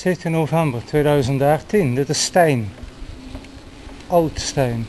17 november 2013. Dit is Stijn. Oud Stijn.